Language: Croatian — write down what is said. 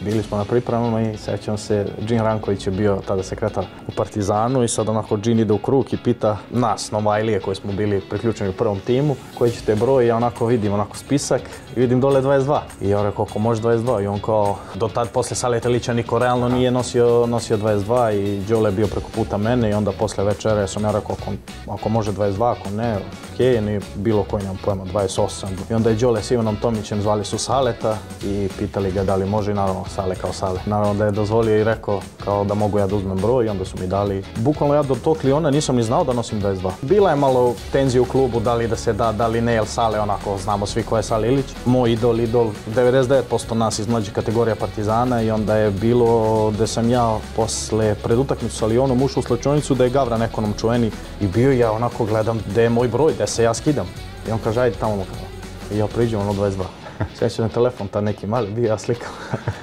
Bili smo na pripremama i sećam se, Džin Ranković je bio tada sekretar u Partizanu i sad onako Džin ide u krug i pita nas, Novajlije koji smo bili priključeni u prvom timu, koji ćete broj ja onako vidim onako spisak i vidim dole 22. I ja rekao, ako može 22 i on kao, do tad posle Sale Telića niko realno nije nosio, nosio 22 i Đole je bio preko puta mene i onda posle večere sam ja rekao, ako, ako može 22, ako ne, okej, ni bilo koji nemam pojma, 28. I onda je Đole s Ivanom Tomićem zvali su Saleta i pitali ga da li može i naravno Sale kao Sale. Naravno da je dozvolio i rekao kao da mogu ja da uzmem broj i onda su mi dali. Bukvalno ja do tog Liona nisam ni znao da nosim 22. Bila je malo tenzija u klubu da li da se da, da li ne, jer Sale onako znamo svi ko je Sale Ilić. Moj idol, idol, 99% nas iz mlađe kategorija Partizana i onda je bilo da sam ja posle pred utakmicu sa Lionom ušao u slačionicu da je Gavran ekonom čuveni i bio ja onako gledam da je moj broj, da se ja skidam. I on kaže ajde tamo. I ja priđem ono 22. Sjećam na telefon, ta neki mali bio, ja slikam.